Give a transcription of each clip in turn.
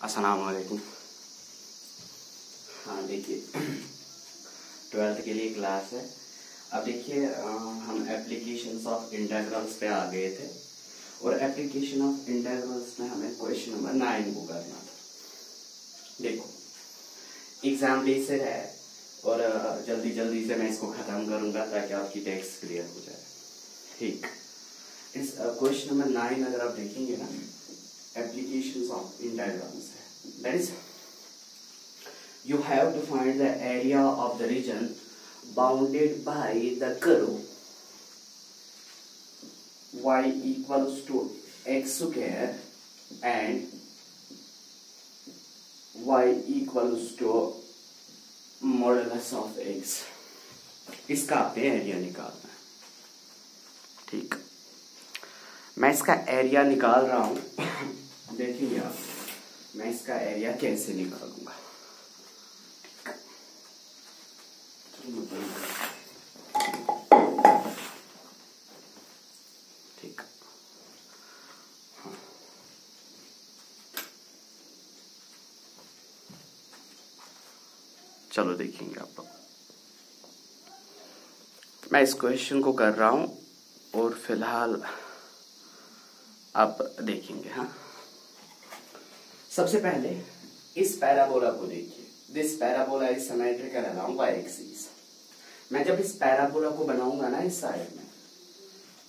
वालेकुम हाँ देखिए ट्वेल्थ के लिए क्लास है। अब देखिए हम एप्लीकेशन ऑफ़ इंटेग्रल्स पे आ गए थे। और एप्लीकेशन ऑफ़ इंटेग्रल्स में हमें क्वेश्चन नंबर नाइन को करना था। देखो एग्ज़ाम डे से है, और जल्दी जल्दी से मैं इसको खत्म करूँगा ताकि आपकी टेक्स्ट क्लियर हो जाए। ठीक। इस क्वेश्चन नंबर नाइन अगर आप देखेंगे ना एप्लीकेशन ऑफ़ इंटेग्रल्स है that is you have to find the area of the region bounded by the curve y equals to x square and y equals to modulus of x इसका आपने area निकालना है ठीक मैं इसका area निकाल रहा हूँ देखिए आप। मैं इसका एरिया कैसे निकालूँगा? ठीक। हाँ। चलो देखेंगे आप। मैं इस क्वेश्चन को कर रहा हूँ और फ़िलहाल आप देखेंगे हाँ। सबसे पहले, इस पैराबोला को देखिए। This parabola is symmetrical along y axis मैं जब इस पैराबोला को बनाऊँगा ना इस साइड में,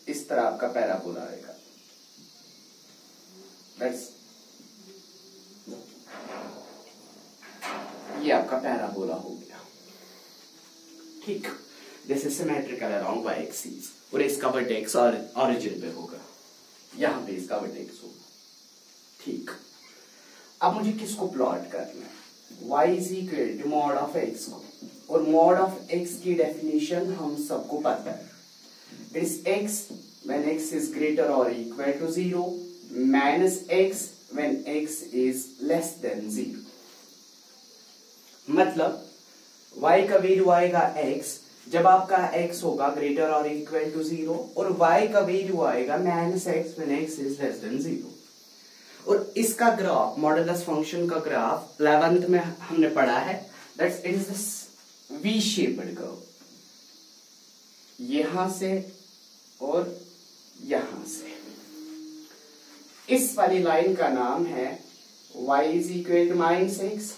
इस तरह आपका पैराबोला आएगा। ये आपका पैराबोला हो गया। ठीक। This is symmetrical along y axis और इसका वर्टेक्स और ओरिजिन पे होगा। यहाँ पे इसका वर्टेक्स होगा। ठीक। अब मुझे किसको प्लॉट करना है? Y is equal to mod of X को। और मॉड ऑफ़ एक्स की डेफिनेशन हम सबको पता है। It is x when x is greater or equal to zero, minus x when x is less than zero मतलब y का value आएगा x, जब आपका x होगा ग्रेटर और इक्वल टू ज़ीरो और y का वैल्यू आएगा minus X when x is less than zero और इसका ग्राफ मॉडलस फ़ंक्शन का ग्राफ इलेवेंथ में हमने पढ़ा है that's it is V shaped curve यहाँ से और यहाँ से. इस वाली लाइन का नाम है y is equal to minus X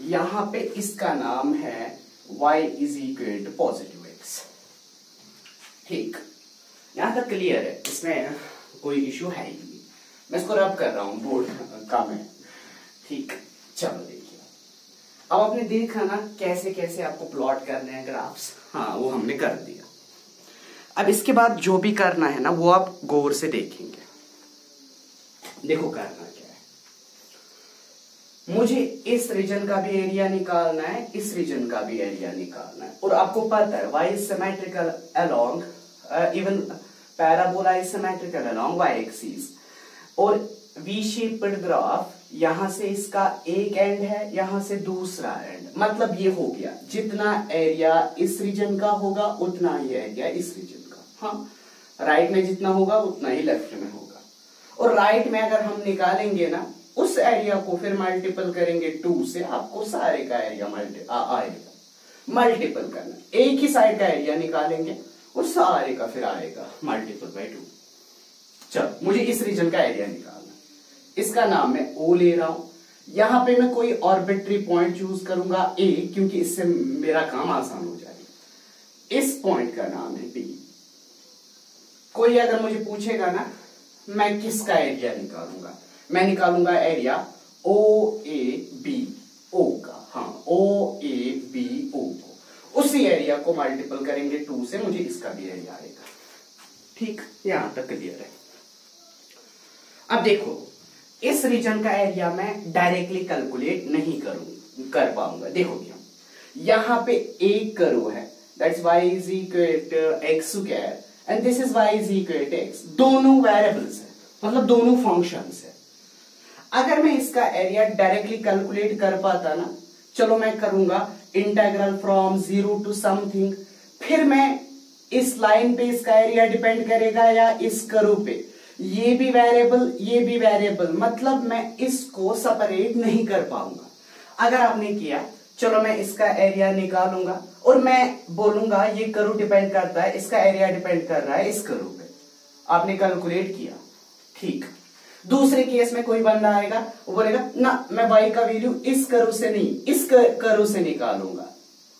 यहाँ पे इसका नाम है y is equal to positive X ठीक. यहाँ तक क्लियर है. इसमें कोई इश्यू है ही मैं इसको रब कर रहा हूँ बोर्ड का में ठीक, चलो देखिए। अब आपने देखा ना, कैसे कैसे आपको प्लॉट करने हैं ग्राफ्स हाँ वो हमने कर दिया। अब इसके बाद जो भी करना है ना, वो आप गौर से देखेंगे। देखो करना क्या है। मुझे इस रीजन का भी एरिया निकालना है, इस रीजन का भी एरिया निकालना है। और आपको पता है Y symmetrical along even parabola is symmetrical along Y axis और वी शेप्ड ग्राफ यहाँ से इसका एक एंड है, यहाँ से दूसरा एंड मतलब ये हो गया, जितना एरिया इस रीजन का होगा, उतना ही एरिया इस रीजन का. हाँ राइट में जितना होगा, उतना ही लेफ़्ट में होगा. और राइट में अगर हम निकालेंगे ना, उस एरिया को फिर मल्टीपल करेंगे टू से, आपको सारे का एरिया मल्टी आएगा. मल्टीपल करना. एक ही साइड का एरिया निकालेंगे और सारे का फिर आएगा मल्टीपल बाई टू चलो, मुझे इस रीजन का एरिया निकालना। इसका नाम मैं ओ ले रहा हूँ। यहाँ पे मैं कोई ऑर्बिट्री पॉइंट चूज़ करूँगा ए क्योंकि इससे मेरा काम आसान हो जाएगा। इस पॉइंट का नाम है बी कोई अगर मुझे पूछेगा ना, मैं किसका एरिया निकालूँगा? मैं निकालूँगा एरिया ओ ए बी ओ का। हाँ ओ ए बी ओ को। उसी एरिया को मल्टीपल करेंगे टू से मुझे इसका भी एरिया आएगा। ठीक, यहाँ तक क्लियर है। अब देखो, इस रीजन का एरिया मैं डायरेक्टली कैलकुलेट नहीं करूँगा कर पाऊँगा। देखो क्या, यहाँ पे एक करो है। That's y is equal to x square and this is y is equal to x. दोनों वेरिएबल्स है मतलब दोनों फ़ंक्शंस है। अगर मैं इसका एरिया डायरेक्टली कैलकुलेट कर पाता ना, चलो मैं करूँगा integral from zero to something फिर मैं इस लाइन पे इसका एरिया डिपेंड करेगा या इस करू पे। ये भी वेरिएबल ये भी वेरिएबल मतलब मैं इसको सेपरेट नहीं कर पाऊँगा. अगर आपने किया, चलो मैं इसका एरिया निकालूँगा और मैं बोलूँगा, ये करू डिपेंड करता है, इसका एरिया डिपेंड कर रहा है इस करू पे. आपने कैलकुलेट किया. ठीक. दूसरे केस में कोई बंदा आएगा, वो बोलेगा, ना, मैं वाई का वैल्यू इस करू से नहीं, इस करू से निकालूँगा.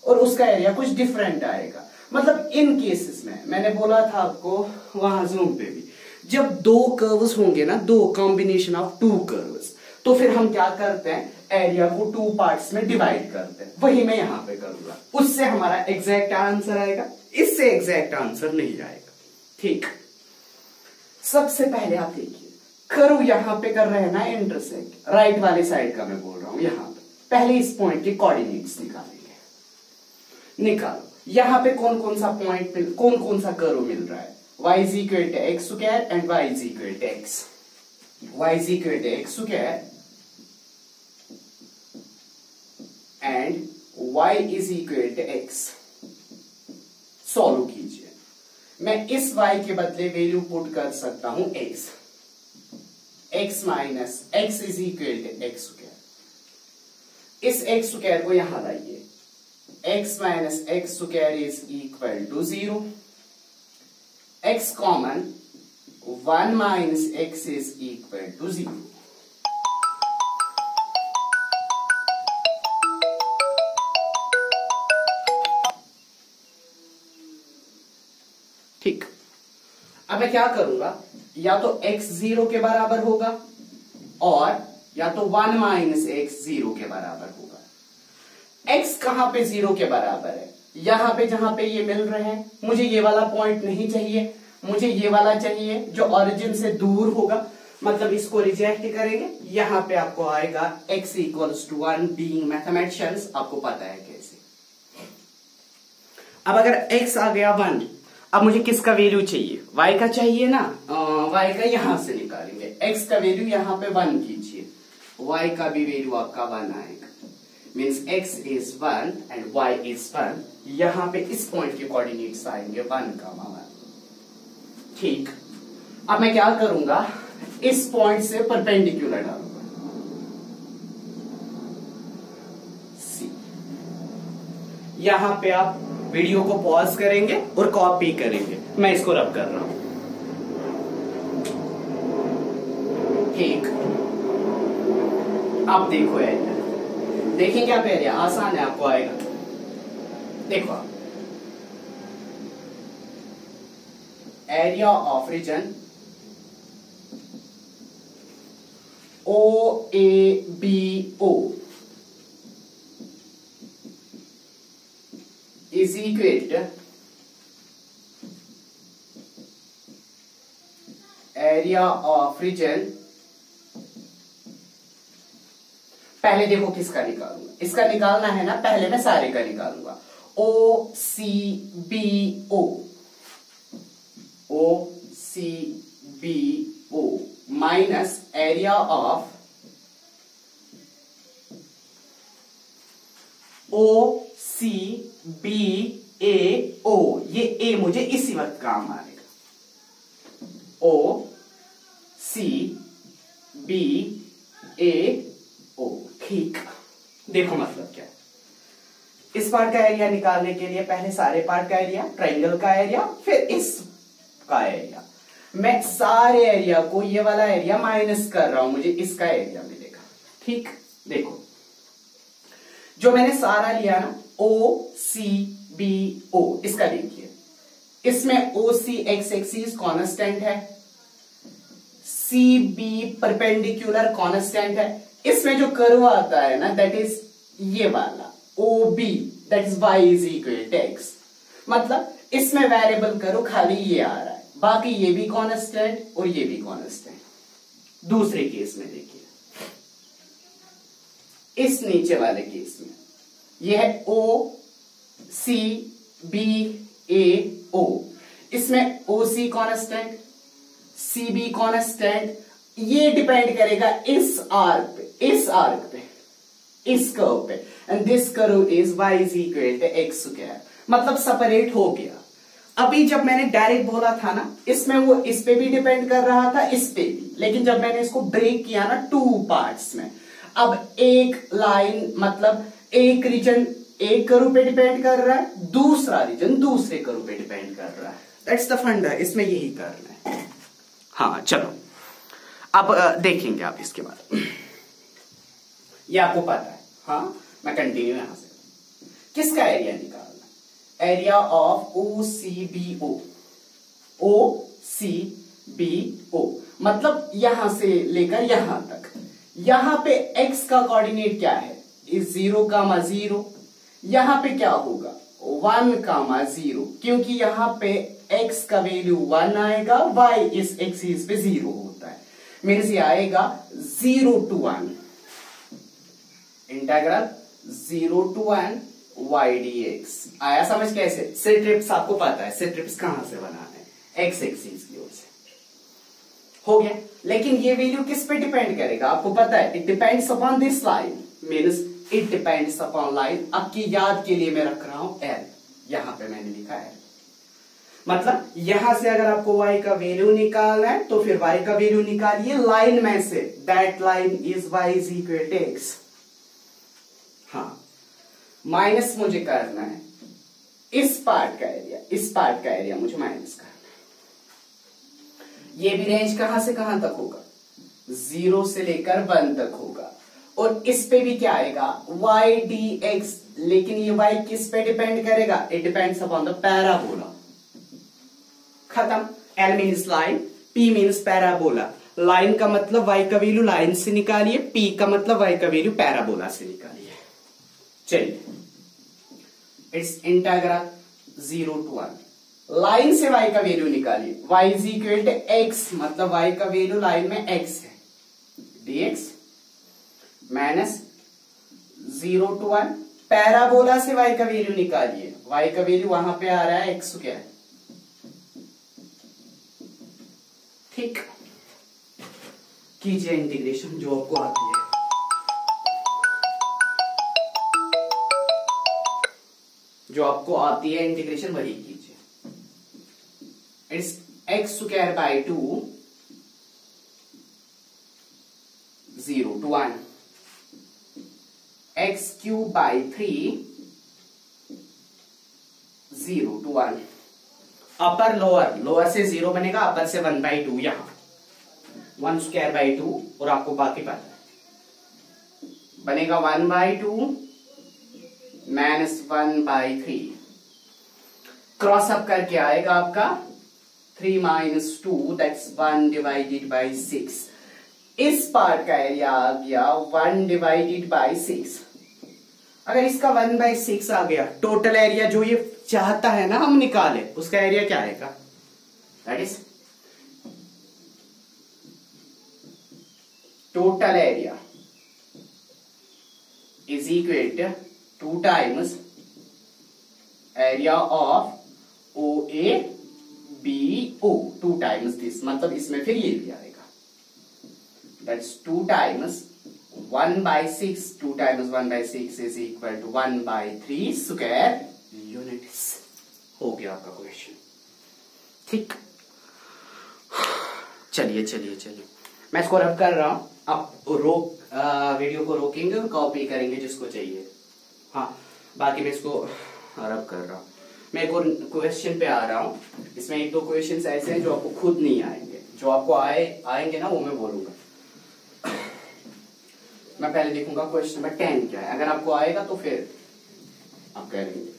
और उसका एरिया कुछ डिफरेंट आएगा. मतलब इन केसेस में, मैंने बोला था आपको, वहाँ जूम पे भी जब दो कर्व्स होंगे ना, दो कॉम्बिनेशन ऑफ़ टू कर्व्स तो फिर हम क्या करते हैं? एरिया को टू पार्ट्स में डिवाइड करते हैं। वही मैं यहाँ पे करूँगा। उससे हमारा एग्जैक्ट आंसर आएगा? इससे एग्जैक्ट आंसर नहीं आएगा। ठीक। सबसे पहले आप देखिए कर्व यहाँ पे कर रहे हैं ना इंटरसेक्ट राइट वाले साइड का मैं बोल रहा हूँ, यहाँ पे। पहले इस पॉइंट के कोऑर्डिनेट्स निकालेंगे। निकालो। यहाँ पे कौन कौन सा पॉइंट मिल कौन कौन सा कर्व मिल रहा है? Y is equal to x square and y is equal to x. Y is equal to x square and y is equal to x. Solve कीजिए। मैं इस y के बदले वैल्यू पुट कर सकता हूँ x x minus X is equal to X square इस x square को यहाँ लाइए। x minus X square is equal to zero x common one minus X is equal to zero ठीक। अब मैं क्या करूँगा? या तो x ज़ीरो के बराबर होगा और या तो वन माइनस एक्स ज़ीरो के बराबर होगा। x कहाँ पे ज़ीरो के बराबर है? यहाँ पे जहाँ पे ये मिल रहे हैं, मुझे ये वाला पॉइंट नहीं चाहिए। मुझे ये वाला चाहिए जो ओरिजिन से दूर होगा। मतलब इसको रिजेक्ट करेंगे, यहाँ पे आपको आएगा x equals to one being mathematicians आपको पता है कैसे। अब अगर x आ गया वन अब मुझे किसका वैल्यू चाहिए? y का चाहिए ना? y का यहाँ से निकालेंगे। x का वैल्यू यहाँ पे वन कीजिए। y का भी वैल्यू आपका वन आएगा। Means x is one and y is one यहाँ पे इस पॉइंट के कोऑर्डिनेट्स आएँगे वन का वन ठीक। अब मैं क्या करूँगा? इस पॉइंट से परपेंडिकुलर डालूँगा। सी यहाँ पे आप वीडियो को पॉज करेंगे और कॉपी करेंगे। मैं इसको रब कर रहा हूँ। ठीक। अब देखो देखेंगे आप एरिया आसान है, आपको आएगा। देखो। Area of region O A B O equal to area of region पहले देखो किसका निकालूँगा। इसका निकालना है ना, पहले मैं सारे का निकालूँगा। O C B O O C B O minus area of O C B A O ये ए मुझे इसी वक्त काम आएगा ओ सी बी ए ओ ठीक। देखो मतलब। इस पार्ट का एरिया निकालने के लिए पहले सारे पार्ट का एरिया ट्राइंगल का एरिया फिर इस का एरिया मैं सारे एरिया को ये वाला एरिया माइनस कर रहा हूँ, मुझे इसका एरिया मिलेगा। ठीक? देखो। जो मैंने सारा लिया ना ओ सी बी ओ इसका देखिए। इसमें O C x axis constant है। सी बी परपेंडिकुलर कॉन्स्टेंट है। इसमें जो कर्व आता है ना दैट इज़ ये वाला। O B that is y is equal to x मतलब इसमें वेरिएबल करो, खाली ये आ रहा है। बाकी ये भी कॉन्स्टेंट और ये भी कॉन्स्टेंट दूसरे केस में देखिए। इस नीचे वाले केस में। यह है ओ सी बी ए ओ इसमें O C constant C B constant ये डिपेंड करेगा इस आर्क पे, इस आर्क पे। इस कर्व पे। And this curve is y is equal to x square मतलब सेपरेट हो गया। अभी जब मैंने डायरेक्ट बोला था ना, इसमें वो इस पे भी डिपेंड कर रहा था, इस पे भी। लेकिन जब मैंने इसको ब्रेक किया ना टू पार्ट्स में, अब एक लाइन मतलब एक रीजन एक करू पे डिपेंड कर रहा है, दूसरा रीजन दूसरे करू पे डिपेंड कर रहा है। दैट्स द फंडा इसमें यही करना है। हाँ चलो। अब देखेंगे आप इसके बाद ये आपको पता है। हाँ मैं कंटिन्यू यहाँ से। किसका एरिया निकालना area of O C B O O C B O मतलब यहाँ से लेकर यहाँ तक। यहाँ पे x का कोऑर्डिनेट क्या है? इस ज़ीरो कामा ज़ीरो यहाँ पे क्या होगा? वन कामा ज़ीरो क्योंकि यहाँ पे x का वैल्यू वन आएगा, y इस एक्सिस पे ज़ीरो होता है। मीन्स ये आएगा zero to one integral zero to one y d x. आया समझ कैसे? सिट्रिप्स आपको पता है। सिट्रिप्स कहाँ से बनाना है? एक्स एक्सिस की ओर से। हो गया। लेकिन ये वैल्यू किस पे डिपेंड करेगा? आपको पता है it depends upon this line means it depends upon line आपकी याद के लिए मैं रख रहा हूँ एल यहाँ पे मैंने लिखा है मतलब यहाँ से अगर आपको y का वैल्यू निकालना है तो फिर y का वैल्यू निकालिए लाइन में से। That line is y is equal to x minus मुझे करना है। इस पार्ट का एरिया इस पार्ट का एरिया मुझे माइनस करना है। ये भी रेंज कहाँ से कहाँ तक होगा? ज़ीरो से लेकर वन तक होगा। और इस पे भी क्या आएगा? वाई डी एक्स लेकिन ये वाई किस पे डिपेंड करेगा? It depends upon the parabola खत्म। L means line P means parabola line का मतलब वाई का वैल्यू लाइन से निकालिए पी का मतलब वाई का वैल्यू पैराबोला से निकालिए। चलिए। It's integral zero to one line से y का वैल्यू निकालिए। Y is equal to x मतलब y का वैल्यू लाइन में x है। Dx minus zero to one parabola से y का वैल्यू निकालिए। Y का वैल्यू वहाँ पे आ रहा है, x क्या है? ठीक। कीजिए इंटीग्रेशन जो आपको आती है। जो आपको आती है इंटीग्रेशन वही कीजिए। It's x square by two zero to one x cube by three zero to one upper lower lower से ज़ीरो बनेगा अपर से वन बाई टू यहाँ। वन स्क्वायर बाई टू और आपको बाकी पता है बनेगा one by two minus one by three cross up करके आएगा आपका three minus two that's one divided by six इस पार्ट का एरिया आ गया वन डिवाइडेड बाई सिक्स अगर इसका वन बाई सिक्स आ गया टोटल एरिया जो ये चाहता है ना, हम निकाले, उसका एरिया क्या आएगा? That is total area is equal to times area of O A B O two times this मतलब इसमें फिर ये भी आएगा। That's two times one by six two times one by six is equal to one by three square units हो गया आपका question ठीक। चलिए चलिए चलिए। मैं इसको रब कर रहा हूँ। आप रोक वीडियो को रोकेंगे और कॉपी करेंगे जिसको चाहिए। हाँ बाकी मैं इसको रब कर रहा हूँ। मैं एक और क्वेश्चन पे आ रहा हूँ। इसमें एक दो क्वेश्चन ऐसे हैं जो आपको खुद नहीं आएँगे। जो आपको आए, आएँगे ना, वो मैं बोलूँगा। मैं पहले देखूँगा क्वेश्चन नंबर टेन क्या है। अगर आपको आएगा तो फिर आप कह लेंगे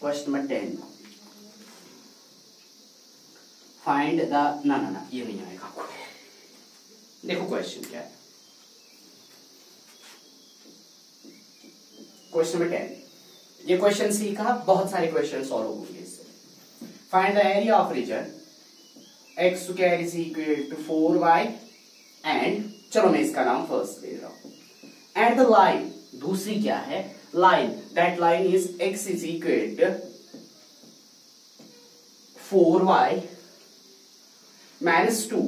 question number ten find the ना ना ना, ये नहीं आएगा। आपको देखो क्वेश्चन क्या है। क्वेश्चन नंबर टेन ये क्वेश्चन सीखा बहुत सारे क्वेश्चन सॉल्व होंगे इससे। Find the area of region x square is equal to four y and चलो मैं इसका नाम फ़र्स्ट दे रहा हूँ। एंड द लाइन दूसरी क्या है? Line that line is x is equal to four y minus two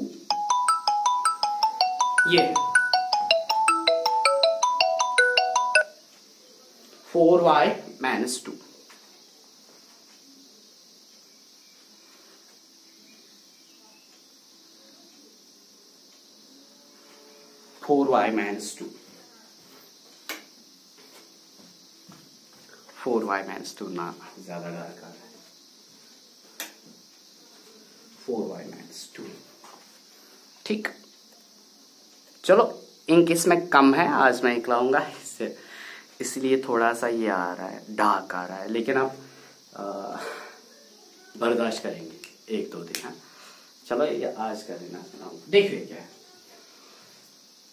ये four y minus two four y minus two four y minus two ना ज़्यादा डार्क आ है फोर वाई माइनस टू ठीक। चलो ink इसमें कम है, आज मैं एक लाऊँगा। इसलिए थोड़ा सा ये आ रहा है डाक आ रहा है। लेकिन आप बर्दाश्त करेंगे एक दो दिन हाँ। चलो ये आज का दिन देख रहे क्या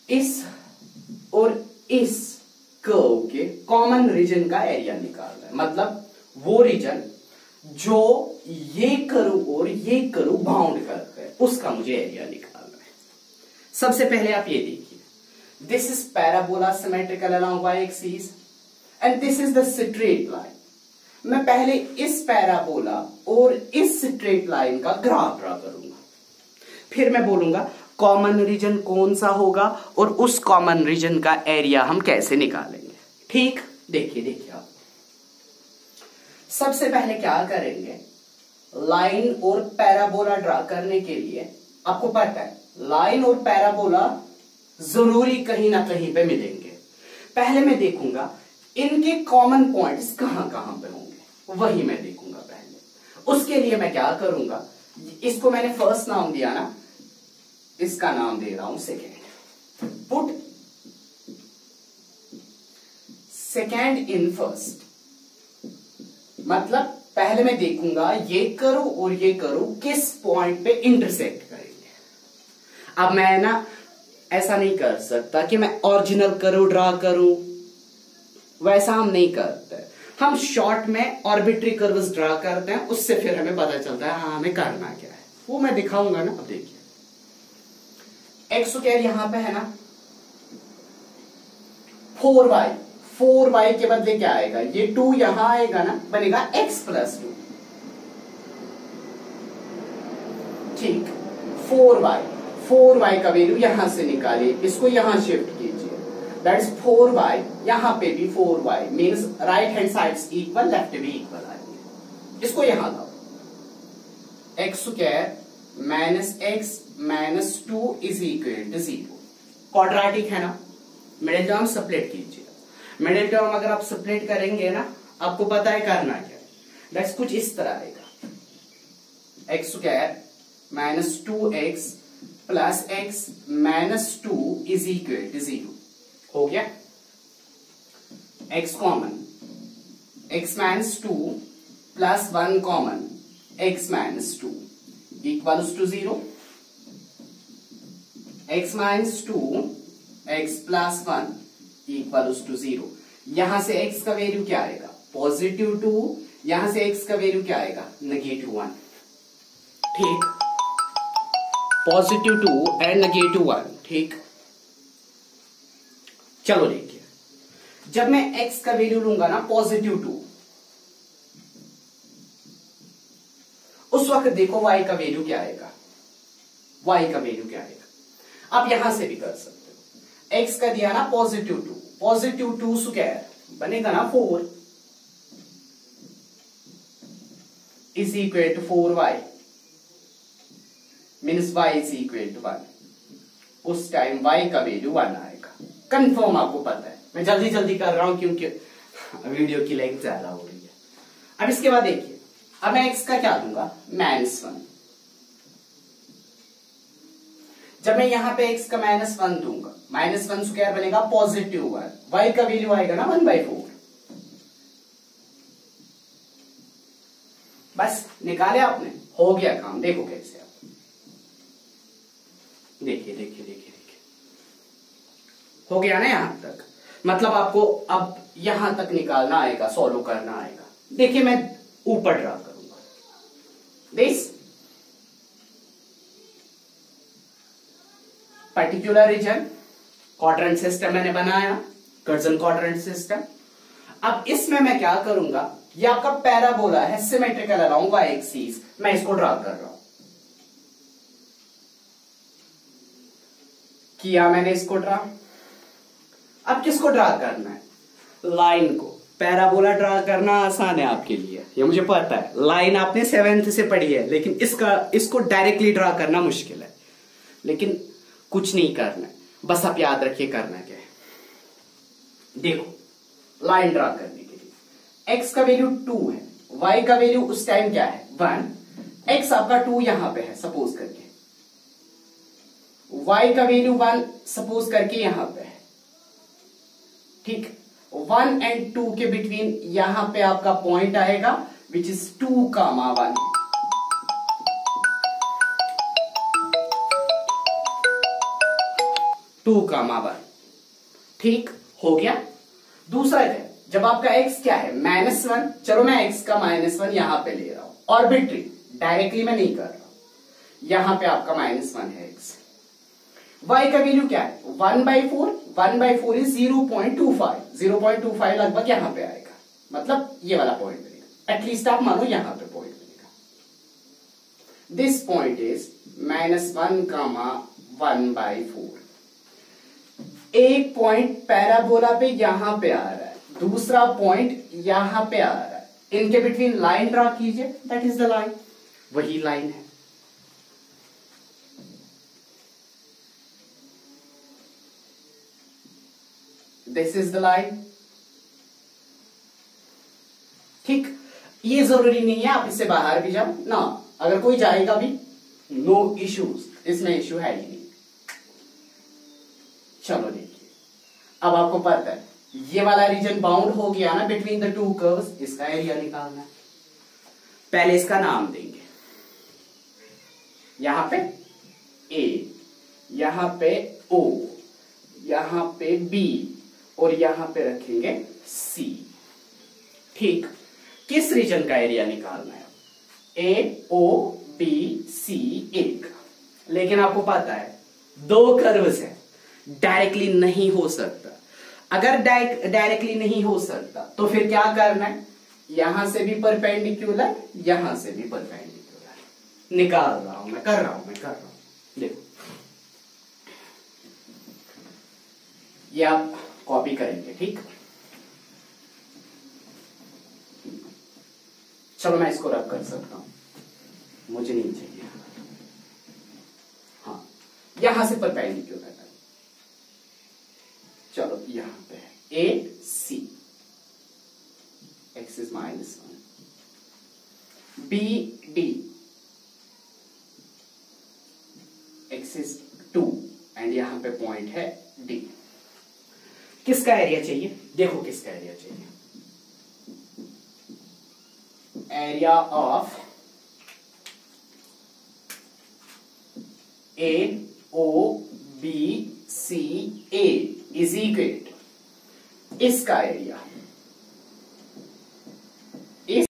इस और इस कर्व के कॉमन रीजन का एरिया निकालना है। मतलब वो रीजन जो ये करू और ये करू बाउंड करते हैं, उसका मुझे एरिया निकालना है। सबसे पहले आप ये देखिए। Is parabola symmetrical along y axis and this is the straight line मैं पहले इस पैराबोला और इस स्ट्रेट लाइन का ग्राफ ड्रा करूँगा। फिर मैं बोलूँगा कॉमन रीजन कौन सा होगा और उस कॉमन रीजन का एरिया हम कैसे निकालेंगे? ठीक? देखिए देखिए आप। सबसे पहले क्या करेंगे? लाइन और पैराबोला ड्रा करने के लिए, आपको पता है लाइन और पैराबोला ज़रूरी कहीं ना कहीं पे मिलेंगे। पहले मैं देखूँगा, इनके कॉमन पॉइंट्स कहाँ कहाँ पे होंगे। वही मैं देखूँगा पहले। उसके लिए मैं क्या करूँगा? इसको मैंने फ़र्स्ट नाम दिया ना, इसका नाम दे रहा हूँ second put second in first मतलब पहले मैं देखूँगा, ये करूँ और ये करूँ, किस पॉइंट पे इंटरसेक्ट करेंगे। अब मैं ना ऐसा नहीं कर सकता कि मैं ओरिजिनल करूँ ड्रा करूँ। वैसा हम नहीं करते। हम शॉर्ट में ऑर्बिट्री कर्व्स ड्रा करते हैं, उससे फिर हमें पता चलता है हाँ हमें करना क्या है। वो मैं दिखाऊँगा ना, अब देखिए। एक्स स्क्र यहाँ पे है ना। फोर वाई फोर वाई के बदले क्या आएगा? ये टू यहाँ आएगा ना, बनेगा एक्स प्लस टू ठीक। फोर वाई फोर वाई का वैल्यू यहाँ से निकालिए। इसको यहाँ शिफ्ट कीजिए। दैट इज़ फोर वाई यहाँ पे भी four y means right hand side equal left भी इक्वल आ आएँगे इसको यहाँ लाओ। X square minus x minus two is equal to zero quadratic है ना? मिडिल टर्म सप्लेट कीजिए। मिडिल टर्म अगर आप सप्लेट करेंगे ना, आपको पता है करना क्या दैट्स कुछ इस तरह आएगा। X square minus two x plus x minus two is equal to zero हो गया x common x minus two plus one common x minus two equals to zero x minus two x plus one equal to zero यहाँ से x का value क्या आएगा? Positive to यहाँ से x का वैल्यू क्या आएगा? नेगेटिव वन ठीक? Positive two and negative one, ठीक? चलो देखिए। जब मैं एक्स का वैल्यू लूँगा ना, पॉजिटिव टू, उस वक्त देखो वाई का वैल्यू क्या आएगा। वाई का वैल्यू क्या आएगा। आप यहाँ से भी कर सकते हो। एक्स का दिया ना positive two. Positive two square बनेगा ना four. Is equal to four y means y is equal to one उस टाइम वाई का वैल्यू वन आएगा। कंफर्म आपको पता है। मैं जल्दी जल्दी कर रहा हूँ क्योंकि वीडियो की लेंथ ज़्यादा हो रही है। अब इसके बाद देखिए। अब मैं एक्स का क्या दूँगा? माइनस वन जब मैं यहाँ पे एक्स का माइनस वन दूँगा माइनस वन स्क्वायर बनेगा पॉजिटिव वन वाई का वैल्यू आएगा ना वन बाई फोर बस, निकाले आपने। हो गया काम। देखो कैसे देखिए देखिए देखिए देखिए। हो गया ना यहाँ तक? मतलब आपको अब यहाँ तक निकालना आएगा सॉल्व करना आएगा। देखिए, मैं ऊपर ड्रा करूँगा। This particular region quadrant system मैंने बनाया कर्जन क्वाड्रेंट सिस्टम अब इसमें मैं क्या करूँगा? ये आपका पैराबोला है सिमेट्रिकल अलाउंग वाई एक्सीस मैं इसको ड्रा कर रहा हूँ। किया मैंने इसको ड्रा। अब किसको ड्रा करना है? लाइन को। पैराबोला ड्रा करना आसान है आपके लिए। ये मुझे पता है। लाइन आपने सेवेंथ से पढ़ी है, लेकिन इसका, इसको डायरेक्टली ड्रा करना मुश्किल है। लेकिन कुछ नहीं करना है। बस आप याद रखिए करना क्या है। देखो लाइन ड्रा करने के लिए। एक्स का वैल्यू टू है। वाई का वैल्यू उस टाइम क्या है? वन एक्स आपका टू यहाँ पे है सपोज़ करके। वाई का वैल्यू वन सपोज़ करके यहाँ पे है। ठीक? वन एंड टू के बिटवीन यहाँ पे आपका पॉइंट आएगा which is two comma one two comma one ठीक? हो गया? दूसरा है, जब आपका x क्या है? माइनस वन चलो मैं x का माइनस वन यहाँ पे ले रहा हूँ। ऑर्बिट्री डायरेक्टली मैं नहीं कर रहा हूँ। यहाँ पे आपका माइनस वन है x y का वैल्यू क्या है? One by four one by four is zero point two five zero point two five लगभग यहाँ पे आएगा। मतलब ये वाला पॉइंट मिलेगा एटलीस्ट आप मानो यहाँ पे पॉइंट मिलेगा this point is minus one comma one by four एक पॉइंट पैराबोला पे यहाँ पे आ रहा है। दूसरा पॉइंट यहाँ पे आ रहा है। इनके बिटवीन लाइन ड्रा कीजिए। दैट इज़ द लाइन वही लाइन है। दिस इज़ द लाइन ठीक? ये ज़रूरी नहीं है, आप इससे बाहर भी जाओ। ना, अगर कोई जाएगा भी नो इश्यूज़ इसमें इश्यू है ही नहीं। चलो देखिए। अब आपको पता है, ये वाला रीजन बाउंड हो गया ना बिटवीन द टू कर्व्स इसका एरिया निकालना है। पहले इसका नाम देंगे। यहाँ पे ए यहाँ पे ओ यहाँ पे बी और यहाँ पे रखेंगे सी ठीक? किस रीजन का एरिया निकालना है? ए ओ बी सी एक। लेकिन आपको पता है, दो कर्व्स है। डायरेक्टली नहीं हो सकता। अगर डायरेक्टली नहीं हो सकता तो फिर क्या करना है? यहाँ से भी परपेंडिकुलर यहाँ से भी परपेंडिकुलर निकाल रहा हूँ, मैं कर रहा हूँ, मैं कर रहा हूँ। देखो। ये आप कॉपी करेंगे, ठीक? चलो मैं इसको रब कर सकता हूँ। मुझे नहीं चाहिए। हाँ यहाँ से परपेंडिकुलर चलो यहाँ पे है A C x is minus one B D x is two and यहाँ पे पॉइंट है डी किसका एरिया चाहिए? देखो किसका एरिया चाहिए। Area of A O B C A is equal इसका एरिया